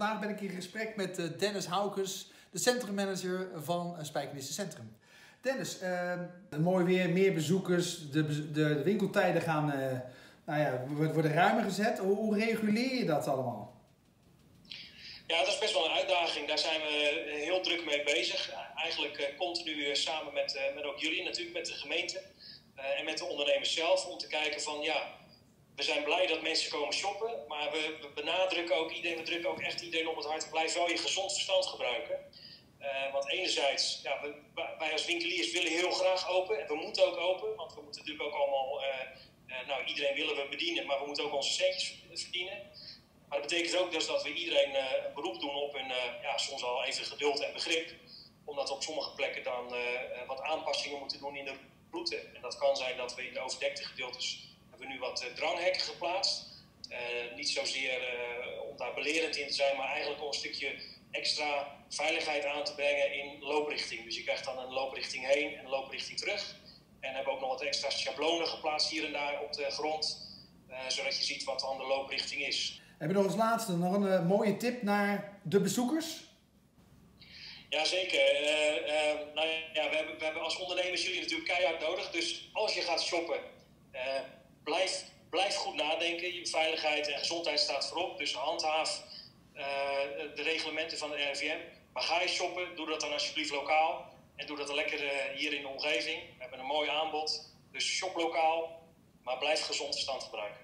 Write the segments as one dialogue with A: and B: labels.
A: vandaag ben ik in gesprek met uh, Dennis Haukes, de centrummanager van uh, Spijkenisse Centrum. Dennis, uh, mooi weer, meer bezoekers, de, de, de winkeltijden gaan, nou ja, worden ruimer gezet. Hoe, hoe, reguleer je dat allemaal?
B: Ja, dat is best wel een uitdaging. Daar zijn we heel druk mee bezig. Eigenlijk continu samen met, met ook jullie, natuurlijk met de gemeente en met de ondernemers zelf, om te kijken van ja, we zijn blij dat mensen komen shoppen, maar we, we benadrukken ook iedereen, we drukken ook echt iedereen op het hart, blijf wel je gezond verstand gebruiken. Uh, want enerzijds, ja, we, wij als winkeliers willen heel graag open en we moeten ook open, want we moeten natuurlijk ook allemaal, uh, uh, nou iedereen willen we bedienen, maar we moeten ook onze centjes verdienen. Maar dat betekent ook dus dat we iedereen een beroep doen op een, ja, soms al even geduld en begrip, omdat we op sommige plekken dan wat aanpassingen moeten doen in de route. En dat kan zijn dat we in de overdekte gedeeltes hebben we nu wat eh, dranghekken geplaatst. Uh, niet zozeer uh, om daar belerend in te zijn, maar eigenlijk om een stukje extra veiligheid aan te brengen in looprichting. Dus je krijgt dan een looprichting heen en een looprichting terug. En hebben ook nog wat extra schablonen geplaatst hier en daar op de grond, uh, zodat je ziet wat dan de looprichting is.
A: Heb je nog als laatste nog een mooie tip naar de bezoekers?
B: Jazeker. nou ja, we, hebben, we hebben als ondernemers jullie natuurlijk keihard nodig. Dus als je gaat shoppen, nadenken. Je veiligheid en gezondheid staat voorop. Dus handhaaf uh, de reglementen van de RIVM. Maar ga je shoppen, doe dat dan alsjeblieft lokaal. En doe dat dan lekker uh, hier in de omgeving. We hebben een mooi aanbod. Dus shop lokaal, maar blijf gezond verstand gebruiken.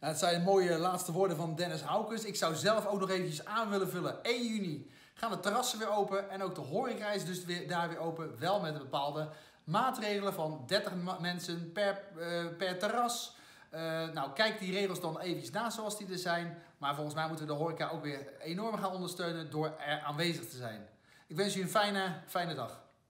A: Nou, dat zijn mooie laatste woorden van Dennis Haukes. Ik zou zelf ook nog eventjes aan willen vullen. 1 juni gaan de terrassen weer open en ook de horeca dus weer, daar weer open. Wel met bepaalde maatregelen van 30 mensen per, uh, per terras. Uh, nou, kijk die regels dan eventjes na zoals die er zijn. Maar volgens mij moeten we de horeca ook weer enorm gaan ondersteunen door er aanwezig te zijn. Ik wens u een fijne, fijne dag.